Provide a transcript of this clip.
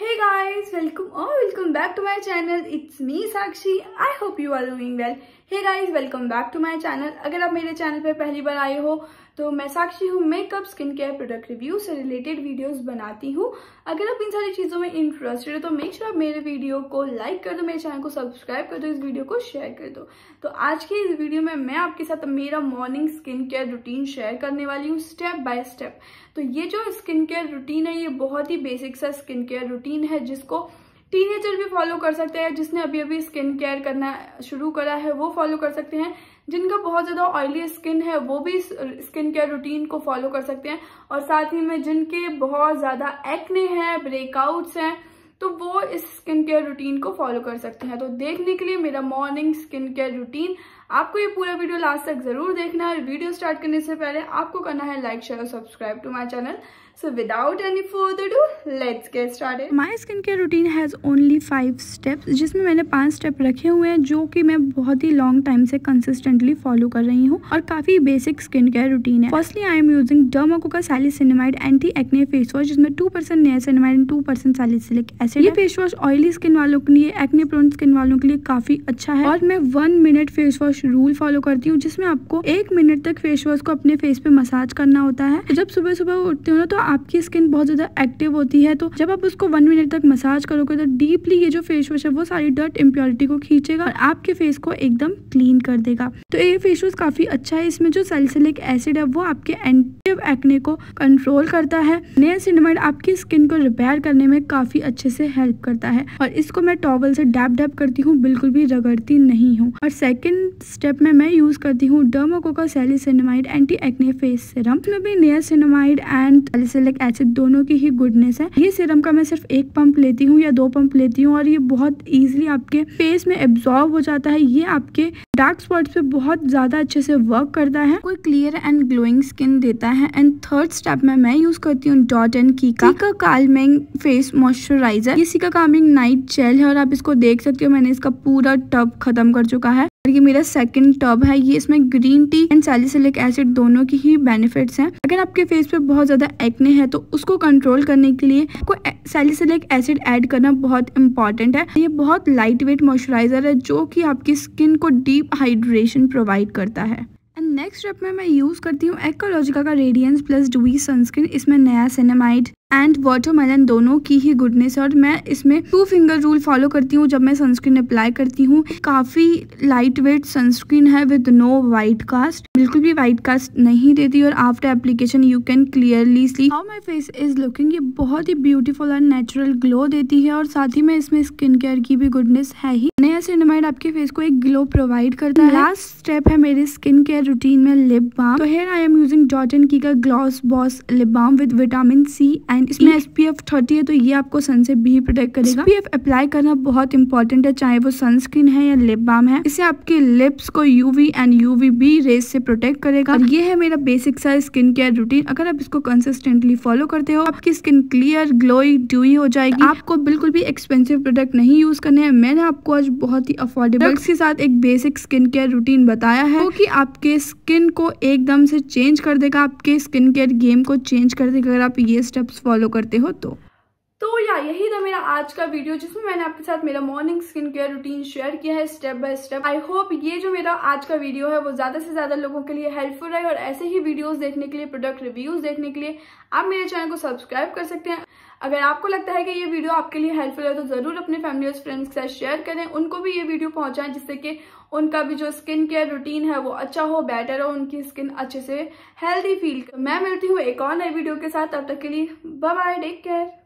Hey guys, welcome or welcome back to my channel. It's me Sakshi. I hope you are doing well. Hey guys, welcome back to my channel अगर आप मेरे channel पर पहली बार आए हो तो मैं साक्षी हूँ makeup skin care product review से रिलेटेड वीडियोस बनाती हूँ। अगर आप इन सारी चीज़ों में इंटरेस्टेड हो तो मेक श्योर आप मेरे वीडियो को लाइक कर दो मेरे चैनल को सब्सक्राइब कर दो इस वीडियो को शेयर कर दो। तो आज की इस वीडियो में मैं आपके साथ मेरा morning skin care routine share करने वाली हूँ स्टेप बाय स्टेप तो ये जो स्किन केयर रूटीन है ये बहुत ही बेसिक सा स्किन केयर रूटीन है जिसको टीनेजर भी फॉलो कर सकते हैं, जिसने अभी अभी स्किन केयर करना शुरू करा है, वो फॉलो कर सकते हैं। जिनका बहुत ज़्यादा ऑयली स्किन है, वो भी स्किन केयर रूटीन को फॉलो कर सकते हैं। और साथ ही में जिनके बहुत ज़्यादा एक्ने हैं ब्रेकआउट्स हैं तो वो इस स्किन केयर रूटीन को फॉलो कर सकते हैं। तो देखने के लिए मेरा मॉर्निंग स्किन केयर रूटीन आपको ये पूरा वीडियो लास्ट तक ज़रूर देखना है। वीडियो स्टार्ट करने से पहले आपको करना है लाइक शेयर और subscribe to my channel So without any further ado, let's get started. My skincare routine has only five steps जिसमें मैंने पाँच स्टेप रखे हुए हैं जो कि मैं बहुत ही लॉन्ग टाइम से कंसिस्टेंटली फॉलो कर रही हूँ और काफ़ी बेसिक स्किन केयर रूटीन है। Firstly I am using Dermaco salicinamide anti acne face wash जिसमें two percent niacinamide and two percent salicylic acid ये फेस वॉश ऑयली स्किन वालों के लिए एक्ने प्रोन स्किन वालों के लिए काफ़ी अच्छा है। और मैं one minute face wash rule follow करती हूँ जिसमें आपको एक मिनट तक फेस वॉश को अपने फेस पे मसाज करना होता है। जब सुबह सुबह उठते हो ना तो आपकी स्किन बहुत ज़्यादा एक्टिव होती है तो जब आप उसको वन मिनट तक मसाज करोगे तो डीपली ये जो फेस वॉश है, वो सारी डर्ट इम्प्योरिटी को खींचेगा और आपके फेस को एकदम क्लीन कर देगा। तो ये फेस वॉश काफ़ी अच्छा है, इसमें जो सेल्सिलिक एसिड है, वो आपके एंटिव एक्ने को कंट्रोल करता है। सिनेमाइड आपकी स्किन को रिपेयर करने में काफ़ी अच्छे से हेल्प करता है। और इसको मैं टॉवल से डैप डैप करती हूँ, बिल्कुल भी रगड़ती नहीं हूँ। और सेकेंड स्टेप में मैं यूज़ करती हूँ Dermaco salicinamide anti acne face serum इसमें भी नया सिनेमाइड एंड सेलिसिलिक एसिड दोनों की ही गुडनेस है। ये सिरम का मैं सिर्फ़ एक पंप लेती हूँ या दो पंप लेती हूँ और ये बहुत ईजिली आपके फेस में एब्जॉर्ब हो जाता है। ये आपके डार्क स्पॉट्स पे बहुत ज़्यादा अच्छे से वर्क करता है। कोई क्लियर एंड ग्लोइंग स्किन देता है। एंड थर्ड स्टेप में मैं यूज़ करती हूँ डॉट एंड की। कालमिंग फेस मॉइस्चराइजर ये का कामिंग नाइट जेल है और आप इसको देख सकते हो। मैंने इसका पूरा टब खत्म कर चुका है। ये मेरा सेकंड टब है। ये इसमें green tea and salicylic acid दोनों की ही बेनिफिट्स हैं। अगर आपके फेस पे बहुत ज़्यादा एक्ने है तो उसको कंट्रोल करने के लिए आपको सैलिसिलिक एसिड ऐड करना बहुत इंपॉर्टेंट है। ये बहुत लाइट वेट मॉइस्चराइजर है, जो कि आपकी स्किन को डीप हाइड्रेशन प्रोवाइड करता है। नेक्स्ट स्टेप में मैं यूज़ करती हूँ एक्कोलॉजिका का रेडियंस प्लस डुई सनस्क्रीन इसमें नया सिनेमाइड एंड वाटरमेलन दोनों की ही गुडनेस है। और मैं इसमें टू फिंगर रूल फॉलो करती हूँ। जब मैं सनस्क्रीन अप्लाई करती हूँ, काफ़ी लाइट वेट सनस्क्रीन है विद नो वाइट कास्ट बिल्कुल भी वाइट कास्ट नहीं देती और after application you can clearly see how my face is looking ये बहुत ही ब्यूटीफुल एंड नेचुरल ग्लो देती है और साथ ही में इसमें स्किन केयर की भी गुडनेस है ही। नया सिनेमाइड आपके फेस को एक ग्लो प्रोवाइड करता है। लास्ट स्टेप है मेरे स्किन केयर रूटीन में लिप बाम तो here I am using Dot and Key का gloss boss lip balm with vitamin C and and इसमें एस पी एफ़ थर्टी है तो ये आपको सन से भी प्रोटेक्ट करेगा। एसपीएफ अप्लाई करना बहुत इंपॉर्टेंट है चाहे वो सनस्क्रीन है या लिप बाम है। इसे आपके लिप्स को UV and UV B rays से प्रोटेक्ट करेगा। और ये है मेरा बेसिक सा स्किन केयर रूटीन अगर आप इसको कंसिस्टेंटली फॉलो करते हो आपकी स्किन क्लियर ग्लोई ड्यूई हो जाएगी। आपको बिल्कुल भी एक्सपेंसिव प्रोडक्ट नहीं यूज़ करने हैं। मैंने आपको आज बहुत ही अफोर्डेबल के साथ एक बेसिक स्किन केयर रूटीन बताया है जो कि आपके स्किन को एकदम से चेंज कर देगा आपके स्किन केयर गेम को चेंज कर देगा। अगर आप ये स्टेप्स फॉलो करते हो तो। तो या, यही था मेरा आज का वीडियो जिसमें मैंने आपके साथ मेरा morning skin care routine share किया है step by step I hope ये जो मेरा आज का वीडियो है, वो ज़्यादा से ज़्यादा लोगों के लिए हेल्पफुल रहे और ऐसे ही वीडियोस देखने के लिए प्रोडक्ट रिव्यूज़ देखने के लिए आप मेरे चैनल को सब्सक्राइब कर सकते हैं। अगर आपको लगता है कि ये वीडियो आपके लिए हेल्पफुल है तो ज़रूर अपने फैमिली और फ्रेंड्स के साथ शेयर करें। उनको भी ये वीडियो पहुंचाएँ, जिससे कि उनका भी जो स्किन केयर रूटीन है, वो अच्छा हो बेटर हो, उनकी स्किन अच्छे से हेल्दी फील मैं मिलती हूँ एक और नई वीडियो के साथ, तब तक के लिए बाय बाय टेक केयर